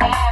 Bye.